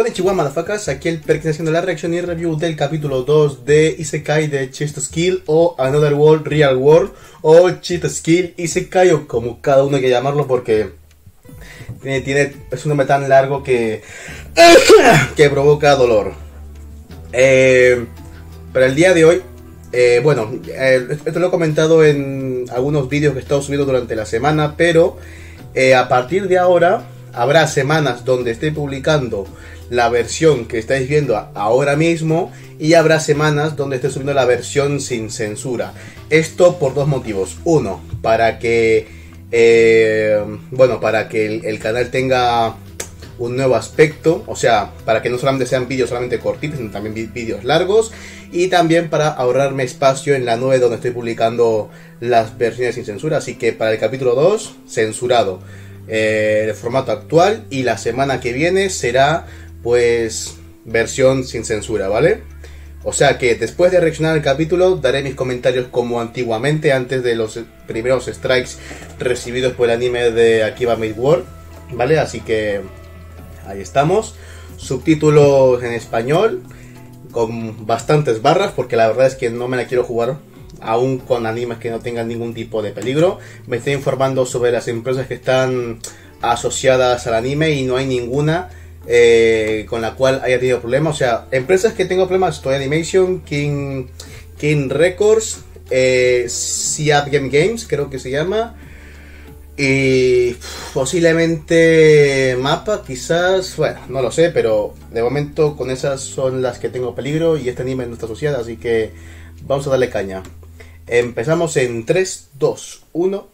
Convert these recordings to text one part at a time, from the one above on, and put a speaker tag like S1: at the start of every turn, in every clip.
S1: Konnichiwa, motherfuckers. Aquí el Perk está haciendo la reacción y review del capítulo 2 de Isekai de Chest Skill o Another World, Real World o Cheat Skill Isekai o como cada uno quiera llamarlo porque tiene, tiene- es un nombre tan largo que, que provoca dolor. Eh, para el día de hoy, eh, bueno, eh, esto lo he comentado en algunos vídeos que he estado subiendo durante la semana, pero eh, a partir de ahora habrá semanas donde esté publicando la versión que estáis viendo ahora mismo y habrá semanas donde esté subiendo la versión sin censura. Esto por dos motivos. Uno, para que, eh, bueno, para que el, canal tenga un nuevo aspecto, o sea, para que no solamente sean vídeos solamente cortitos, sino también vídeos largos y también para ahorrarme espacio en la nube donde estoy publicando las versiones sin censura, así que para el capítulo 2, censurado, eh, el formato actual y la semana que viene será pues versión sin censura, ¿vale? O sea que después de reaccionar al capítulo daré mis comentarios como antiguamente antes de los primeros strikes recibidos por el anime de Akiba Made War, ¿vale? Así que Ahí estamos. Subtítulos en español. Con bastantes barras. Porque la verdad es que no me la quiero jugar. Aún con animes que no tengan ningún tipo de peligro. Me estoy informando sobre las empresas que están asociadas al anime. Y no hay ninguna eh, con la cual haya tenido problemas. O sea, empresas que tengo problemas. Toy Animation, King, King Records. Eh, Game Games, creo que se llama. Y posiblemente mapa, quizás, bueno, no lo sé, pero de momento con esas son las que tengo peligro y este anime no está asociado, así que vamos a darle caña. Empezamos en 3, 2, 1.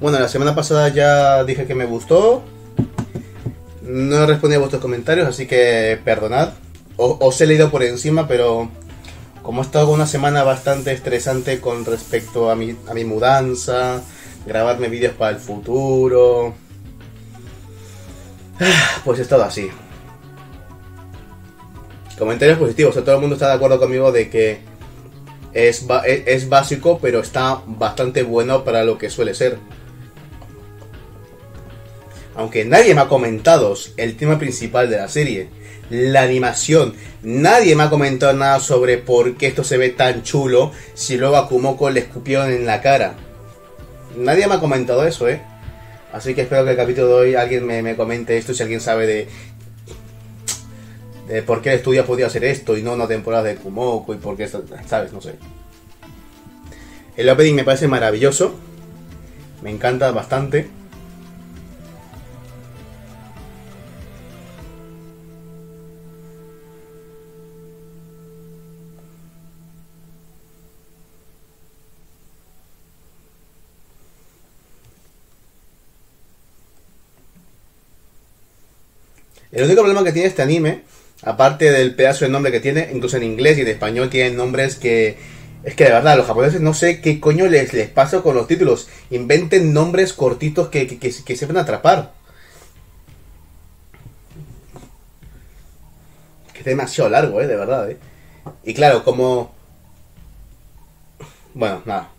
S1: Bueno, la semana pasada ya dije que me gustó. No he respondido a vuestros comentarios, así que perdonad. Os he leído por encima, pero como he estado una semana bastante estresante con respecto a mi, a mi mudanza, grabarme vídeos para el futuro, pues he estado así. Comentarios positivos, o sea, todo el mundo está de acuerdo conmigo de que es, es básico, pero está bastante bueno para lo que suele ser. Aunque nadie me ha comentado el tema principal de la serie, la animación. Nadie me ha comentado nada sobre por qué esto se ve tan chulo si luego a Kumoko le escupieron en la cara. Nadie me ha comentado eso, ¿eh? Así que espero que el capítulo de hoy alguien me, me comente esto si alguien sabe de, de por qué el estudio ha podido hacer esto y no una temporada de Kumoko y por qué, ¿sabes? No sé. El opening me parece maravilloso. Me encanta bastante. El único problema que tiene este anime, aparte del pedazo de nombre que tiene, incluso en inglés y en español tienen nombres que... Es que de verdad, los japoneses no sé qué coño les, les pasa con los títulos. Inventen nombres cortitos que, que, que, que atrapar. Que es demasiado largo, eh, de verdad, eh. Y claro, como... Bueno, nada.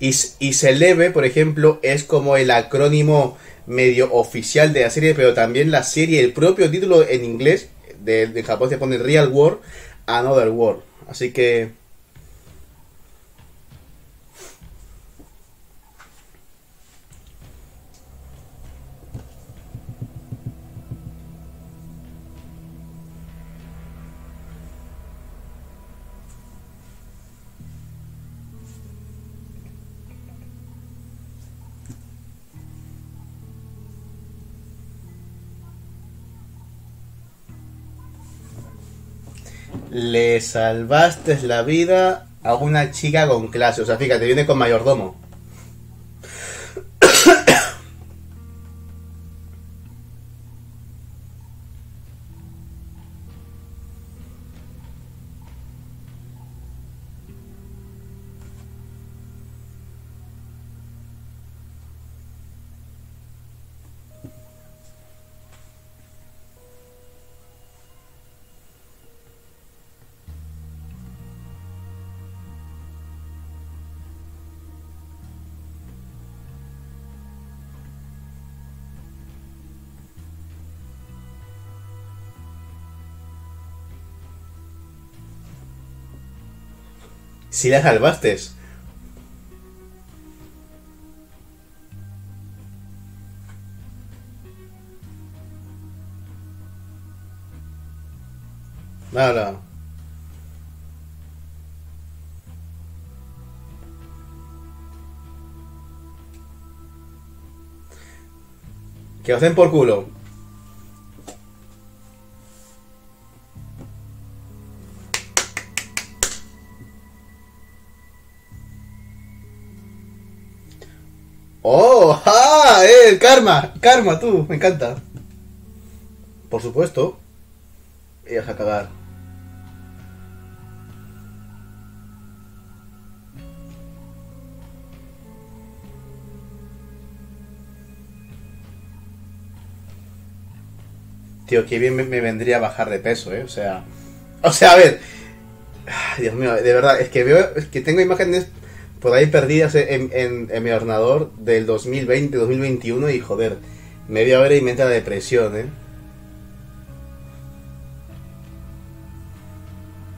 S1: Y, y Celebe, por ejemplo, es como el acrónimo medio oficial de la serie, pero también la serie, el propio título en inglés de, de Japón se pone Real World, Another World. Así que... Le salvaste la vida a una chica con clase. O sea, fíjate, viene con mayordomo. Si la salvaste. Nada. Que os den por culo. ¡Ah! ¡Eh! ¡El karma! ¡Karma, tú! Me encanta. Por supuesto. Ibas a cagar. Tío, qué bien me, me vendría bajar de peso, ¿eh? O sea... O sea, a ver... Dios mío, de verdad, es que veo... Es que tengo imágenes por ahí perdidas en, en- en mi ordenador del 2020, 2021 y joder, media hora y me entra depresión, ¿eh?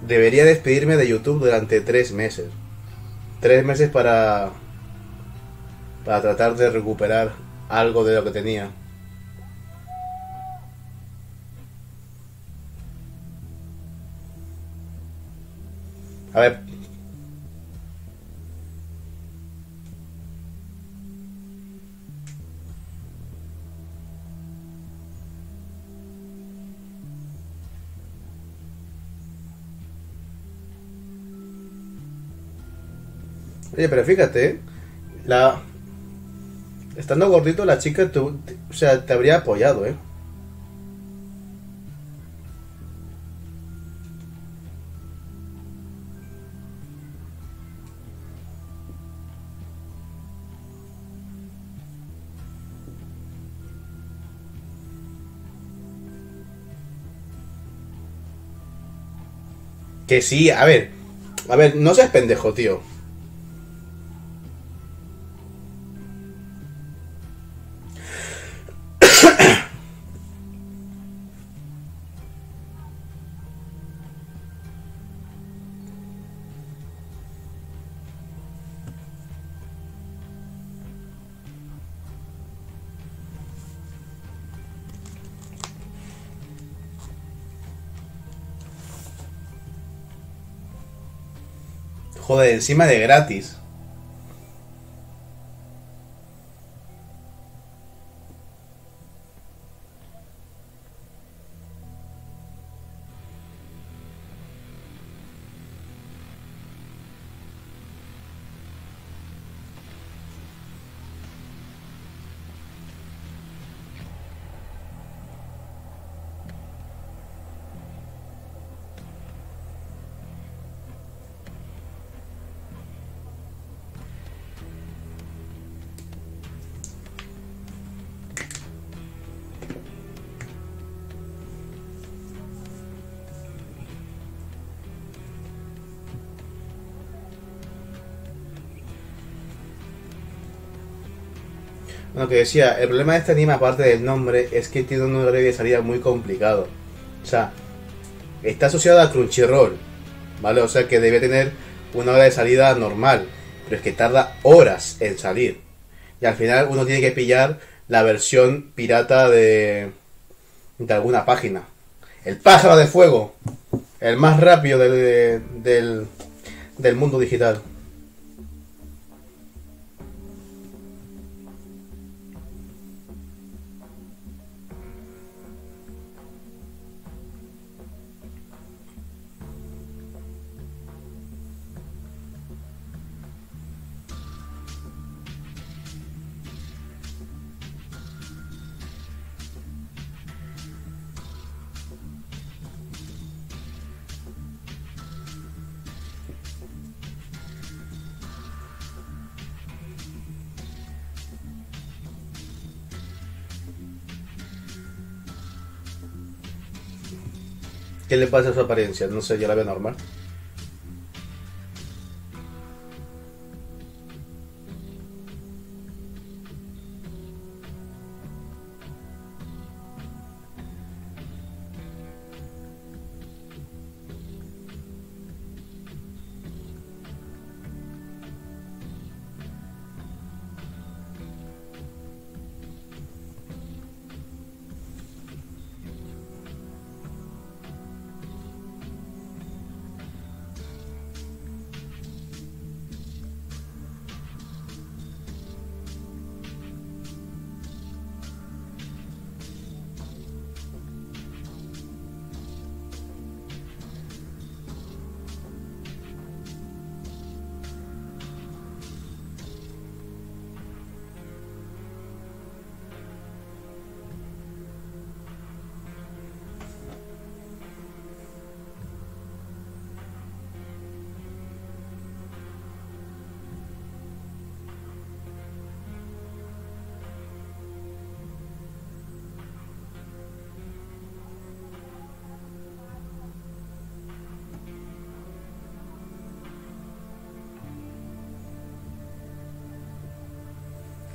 S1: Debería despedirme de YouTube durante tres meses. Tres meses para... Para tratar de recuperar algo de lo que tenía. A ver. Oye, pero fíjate, la estando gordito la chica, tú- te- o sea, te habría apoyado, ¿eh? Que sí, a ver, a ver, no seas pendejo, tío. Joder, encima de gratis. Bueno, que decía, el problema de este anime, aparte del nombre, es que tiene un horario de salida muy complicado. O sea, está asociado a Crunchyroll, ¿vale? O sea que debe tener una hora de salida normal, pero es que tarda horas en salir. Y al final uno tiene que pillar la versión pirata de, de alguna página. El pájaro de fuego, el más rápido del, del mundo digital. ¿Qué le pasa a su apariencia? No sé, yo la veo normal.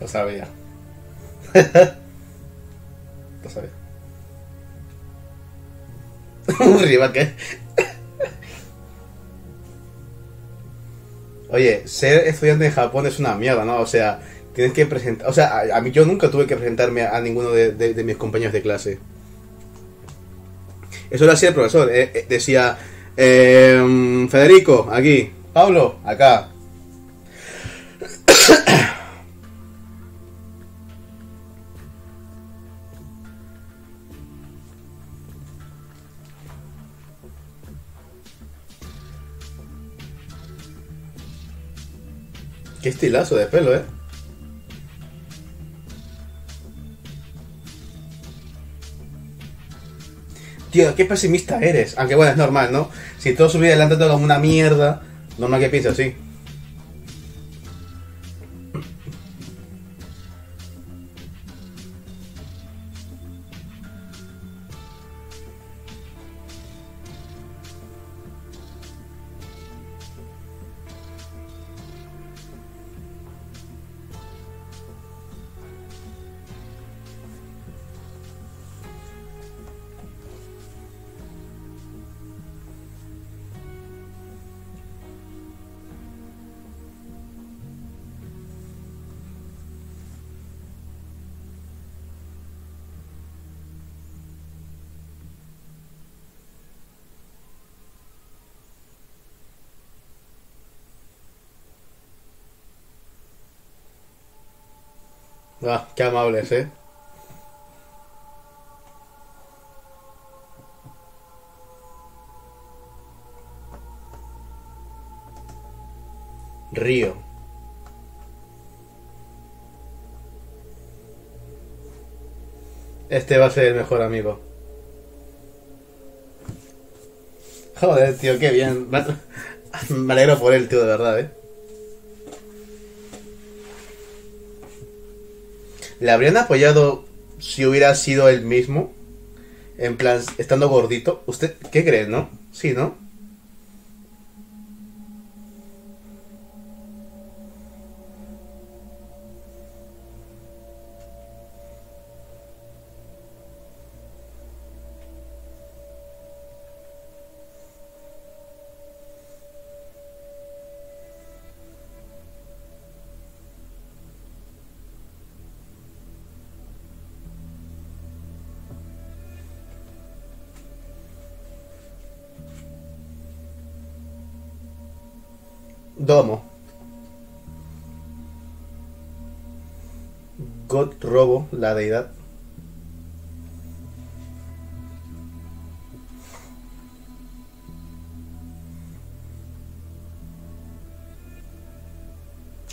S1: Lo sabía. Lo sabía. Un rival que. Oye, ser estudiante en Japón es una mierda, ¿no? O sea, tienes que presentar. O sea, a, mí yo nunca tuve que presentarme a, ninguno de mis compañeros de clase. Eso lo hacía el profesor. eh, eh, decía, em, Federico, aquí. Pablo, acá. Qué estilazo de pelo, ¿eh? Tío, qué pesimista eres. Aunque bueno, es normal, ¿no? Si todo su vida adelante todo como una mierda, normal que pienses así. Ah, qué amables, ¿eh? Río. Este va a ser el mejor amigo. Joder, tío, qué bien. Me alegro por él, tío, de verdad, ¿eh? ¿Le habrían apoyado si hubiera sido él mismo? En plan, estando gordito. ¿Usted qué cree, no? Sí, ¿no? Deidad.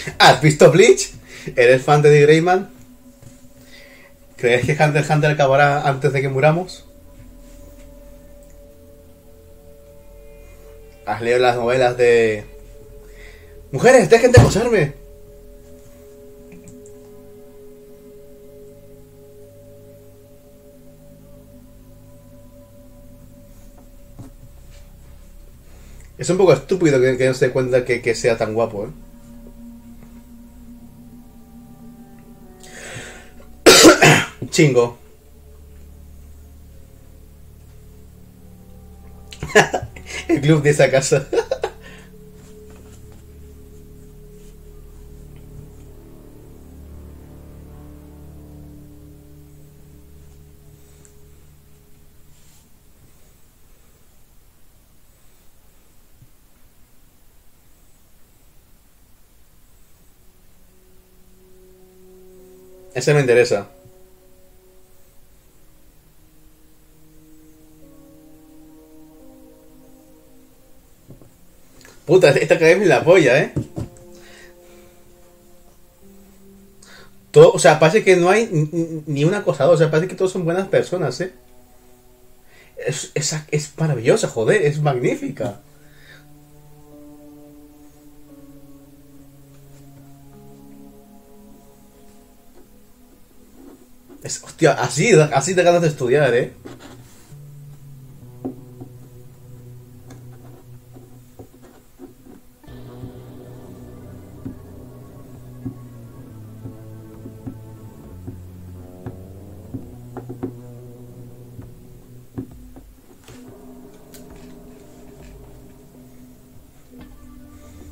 S1: ¿Has visto Bleach? ¿Eres fan de The Greyman? ¿Crees que Hunter Hunter acabará antes de que muramos? ¿Has leído las novelas de... Mujeres, dejen de acosarme. Es un poco estúpido que, no se dé cuenta que, que sea tan guapo, ¿eh? Chingo. El club de esa casa. Ese me interesa. Puta, esta academia es la polla, ¿eh? Todo, o sea, parece que no hay ni- un acosador, o sea, parece que todos son buenas personas, ¿eh? Es, es, es maravillosa, joder, es magnífica. Es, hostia, así, así te ganas de estudiar, ¿eh?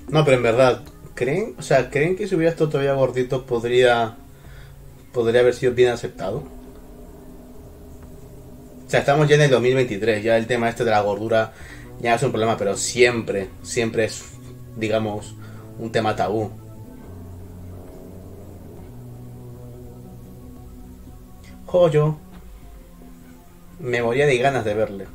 S1: No, pero en verdad, ¿creen? O sea, ¿creen que si hubiera estado todavía gordito podría podría haber sido bien aceptado? O sea, estamos ya en el 2023, ya el tema este de la gordura ya es un problema, pero siempre, siempre es, digamos, un tema tabú. Joyo. Me moría de ganas de verle.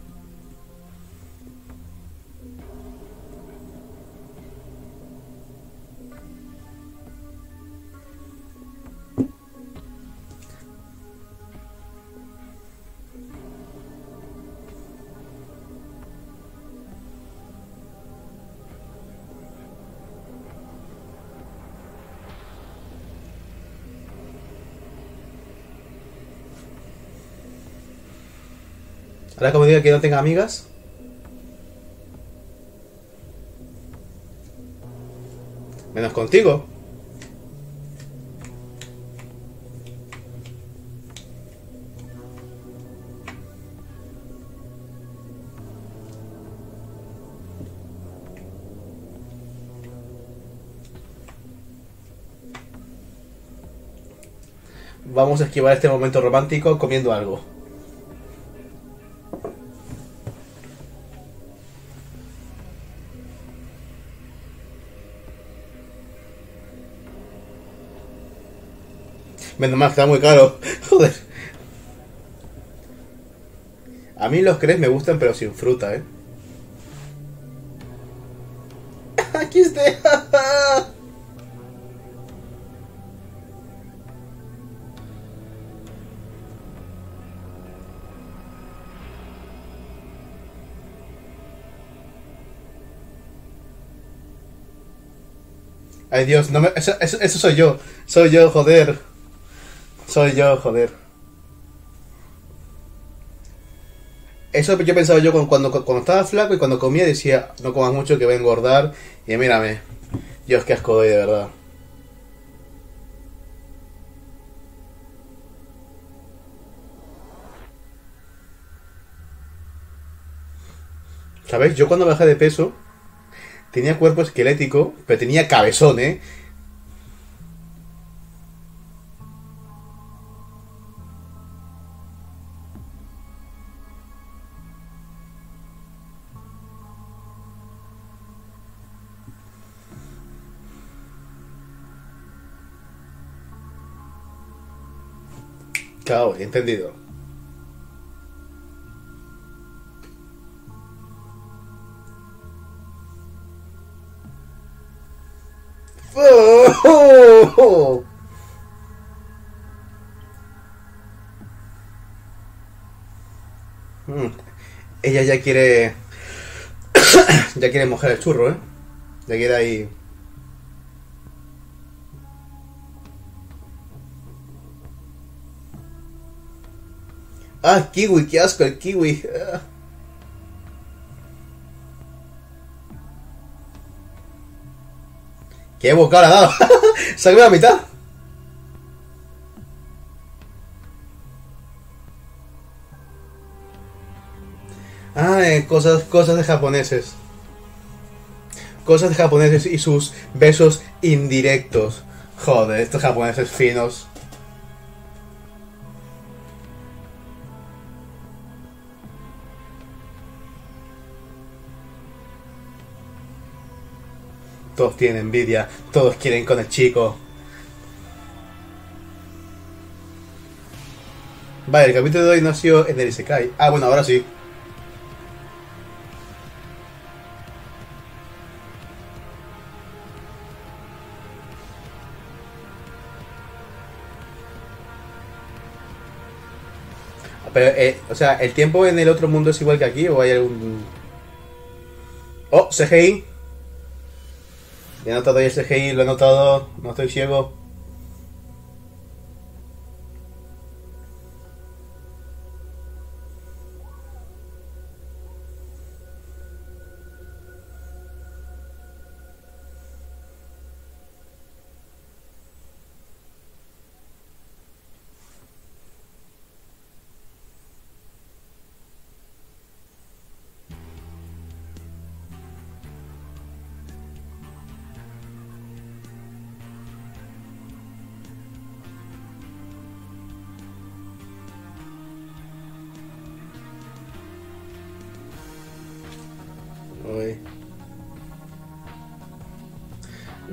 S1: Ahora como diga que no tenga amigas. Menos contigo. Vamos a esquivar este momento romántico comiendo algo. Menos mal, está muy caro. Joder. A mí los crees me gustan, pero sin fruta, ¿eh? Aquí está. Ay Dios, no me, eso, eso, eso soy yo. Soy yo, joder. Soy yo, joder. Eso yo pensaba yo cuando, cuando, estaba flaco y cuando comía decía, no comas mucho que voy a engordar. Y mírame, Dios, qué asco doy de verdad. ¿Sabéis? Yo cuando bajé de peso tenía cuerpo esquelético, pero tenía cabezón, ¿eh? Entendido. ¡Oh! Mm. Ella ya quiere. ya quiere mojar el churro, ¿eh? Ya quiere ahí. Ah, kiwi, qué asco el kiwi. Ah. ¿Qué bocado ha dado? Salve la mitad. Ah, cosas, cosas de japoneses. Cosas de japoneses y sus besos indirectos. Joder, estos japoneses finos. Todos tienen envidia, todos quieren con el chico. Vale, el capítulo de hoy nació en el Isekai. Ah, bueno, ahora sí. Pero, eh, o sea, ¿el tiempo en el otro mundo es igual que aquí o hay algún...? Oh, CGI. He notado ya CGI, lo he notado, no estoy ciego.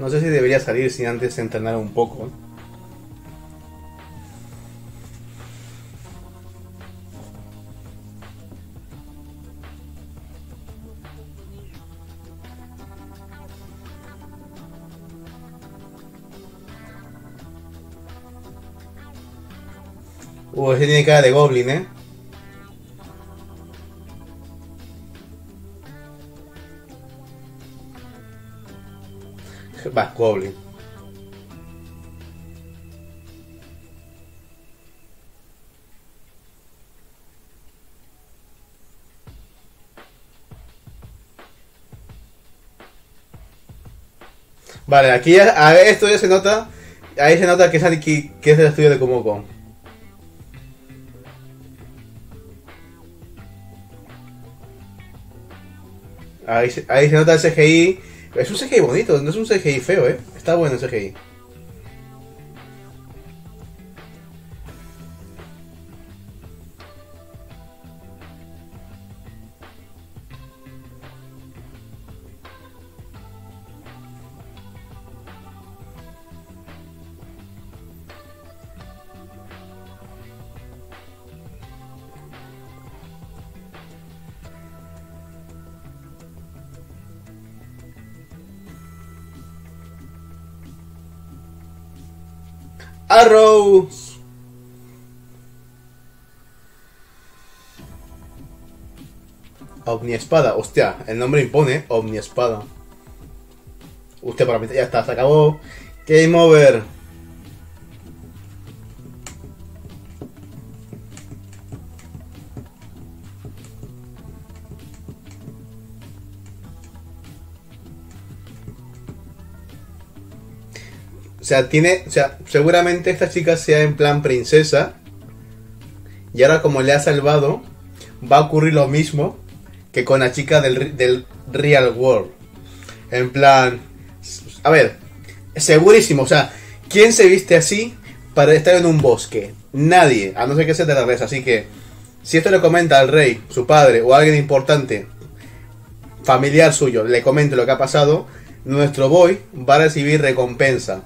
S1: No sé si debería salir sin antes entrenar un poco. Uh, ese tiene cara de goblin, ¿eh? Va, goblin. Vale, aquí ya, a esto ya se nota. Ahí se nota que es, que, es el estudio de Komoko. Ahí se nota el CGI. Es un CGI bonito, no es un CGI feo, ¿eh? Está bueno el CGI. Arrow. Omniespada, hostia, el nombre impone, Omniespada. Usted para mí ya está, se acabó. Game over. O sea, tiene. O sea, seguramente esta chica sea en plan princesa. Y ahora, como le ha salvado, va a ocurrir lo mismo que con la chica del, del Real World. En plan. A ver, segurísimo. O sea, ¿quién se viste así para estar en un bosque? Nadie, a no ser que sea de la res. Así que, si esto le comenta al rey, su padre o alguien importante, familiar suyo, le comente lo que ha pasado, nuestro boy va a recibir recompensa.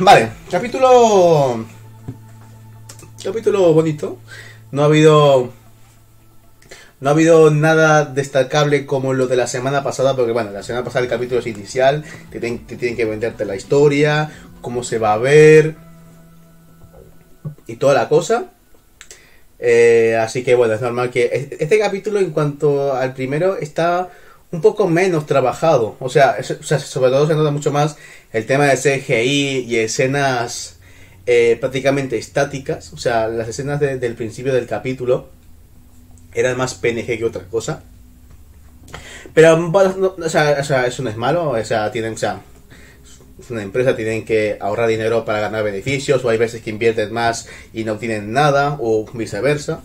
S1: Vale, capítulo. Capítulo bonito. No ha habido. No ha habido nada destacable como lo de la semana pasada, porque bueno, la semana pasada el capítulo es inicial, te, tienen- te tienen que venderte la historia, cómo se va a ver y toda la cosa. Eh, así que bueno, es normal que es- este capítulo en cuanto al primero está un poco menos trabajado. O sea, sobre todo se nota mucho más el tema de CGI y escenas eh, prácticamente estáticas. O sea, las escenas de- del principio del capítulo eran más PNG que otra cosa. Pero, o, sea, eso no es malo. O sea, tienen, o sea, es una empresa, tienen que ahorrar dinero para ganar beneficios, o hay veces que invierten más y no tienen nada, o viceversa.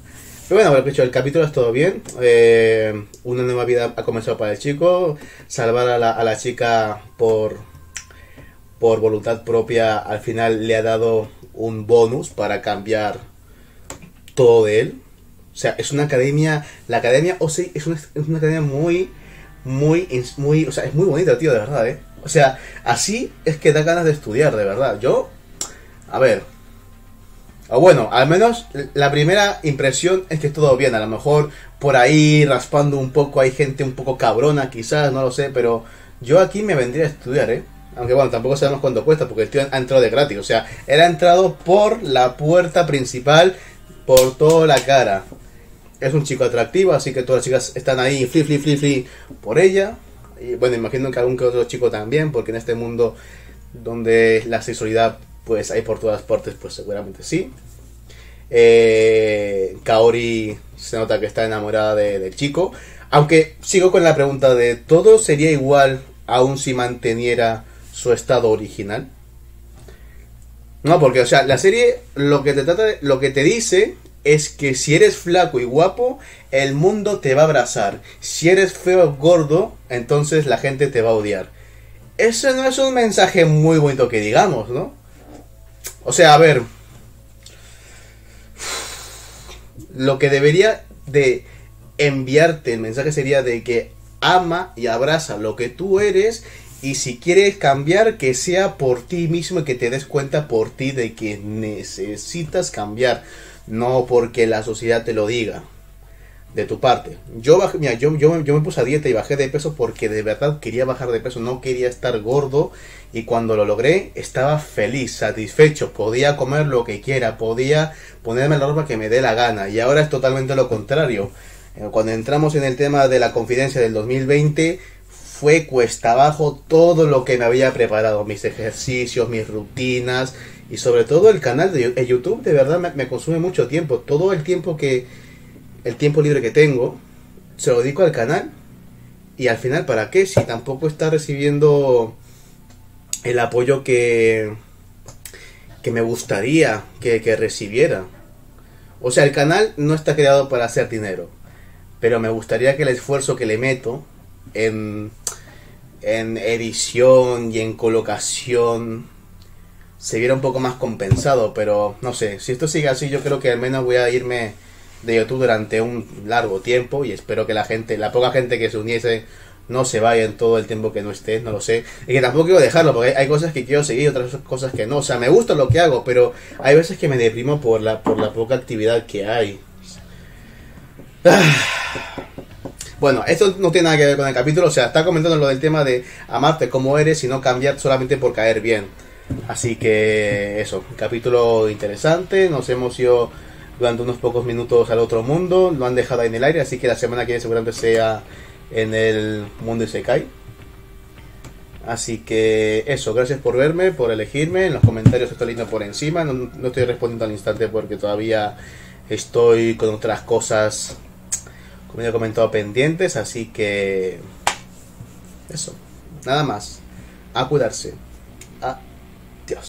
S1: Pero bueno, por el capítulo es todo bien. Eh, una nueva vida ha comenzado para el chico. Salvar a la, chica por, por voluntad propia al final le ha dado un bonus para cambiar todo de él. O sea, es una academia. La academia OSEI es una, es una academia muy, muy, muy. O sea, es muy bonita, tío, de verdad, ¿eh? O sea, así es que da ganas de estudiar, de verdad. Yo. A ver. O bueno, al menos la primera impresión es que todo bien. A lo mejor por ahí raspando un poco hay gente un poco cabrona, quizás, no lo sé, pero yo aquí me vendría a estudiar, ¿eh? Aunque bueno, tampoco sabemos cuánto cuesta, porque el tío ha entrado de gratis. O sea, él ha entrado por la puerta principal, por toda la cara. Es un chico atractivo, así que todas las chicas están ahí, fli, fli, fli, fli, por ella. Y bueno, imagino que algún que otro chico también, porque en este mundo donde la sexualidad pues hay por todas partes, pues seguramente sí. Eh, Kaori se nota que está enamorada de- del chico. Aunque sigo con la pregunta de ¿todo sería igual aún si manteniera su estado original? No, porque, o sea, la serie lo que te trata de- lo que te dice es que si eres flaco y guapo, el mundo te va a abrazar. Si eres feo o gordo, entonces la gente te va a odiar. Eso no es un mensaje muy bonito que digamos, ¿no? O sea, a ver. Lo que debería de enviarte el mensaje sería de que ama y abraza lo que tú eres y si quieres cambiar, que sea por ti mismo y que te des cuenta por ti de que necesitas cambiar, no porque la sociedad te lo diga. De tu parte. Yo, bajé, mira, yo, yo, yo me puse a dieta y bajé de peso porque de verdad quería bajar de peso, no quería estar gordo y cuando lo logré estaba feliz, satisfecho, podía comer lo que quiera, podía ponerme la ropa que me dé la gana y ahora es totalmente lo contrario. Eh, cuando entramos en el tema de la confidencia del 2020 fue cuesta abajo todo lo que me había preparado, mis ejercicios, mis rutinas y sobre todo el canal de YouTube de verdad me, consume mucho tiempo. Todo el tiempo que, el tiempo libre que tengo, se lo dedico al canal y al final para qué si tampoco está recibiendo el apoyo que, que me gustaría que, que recibiera. O sea, el canal no está creado para hacer dinero, pero me gustaría que el esfuerzo que le meto en, en edición y en colocación se viera un poco más compensado, pero no sé, si esto sigue así yo creo que al menos voy a irme de YouTube durante un largo tiempo y espero que la gente, la poca gente que se uniese no se vaya en todo el tiempo que no esté, no lo sé. Y que tampoco quiero dejarlo, porque hay cosas que quiero seguir otras cosas que no. O sea, me gusta lo que hago, pero hay veces que me deprimo por la, por la poca actividad que hay. Bueno, esto no tiene nada que ver con el capítulo, o sea, está comentando lo del tema de amarte como eres y no cambiar solamente por caer bien. Así que eso, capítulo interesante, nos hemos ido durante unos pocos minutos al otro mundo, lo han dejado ahí en el aire, así que la semana que viene seguramente sea en el mundo Isekai. Así que eso, gracias por verme, por elegirme, en los comentarios estoy leyendo por encima, no, no estoy respondiendo al instante porque todavía estoy con otras cosas como ya he comentado, pendientes, así que eso, nada más, a cuidarse. A